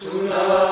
to love.